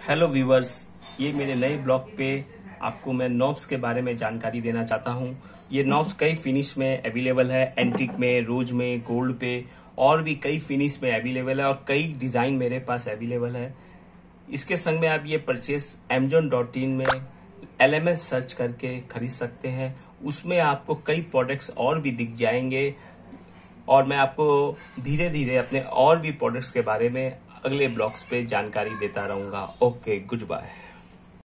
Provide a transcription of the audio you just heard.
Hello viewers ये मेरे नए ब्लॉग पे आपको मैं नॉब्स के बारे में जानकारी देना चाहता हूँ। ये नॉब्स कई फिनिश में अवेलेबल है एंटिक में रोज में गोल्ड पे, और भी कई फिनिश में अवेलेबल है और कई डिज़ाइन मेरे पास अवेलेबल है। इसके संग में आप ये परचेस एमजोन डॉट इन में एल सर्च करके खरीद सकते हैं। उसमें आपको कई प्रोडक्ट्स और भी दिख जाएँगे और मैं आपको धीरे धीरे अपने और भी प्रोडक्ट्स के बारे में अगले ब्लॉग्स पे जानकारी देता रहूँगा। Okay good bye.